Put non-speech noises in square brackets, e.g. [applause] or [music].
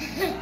Ha [laughs] ha.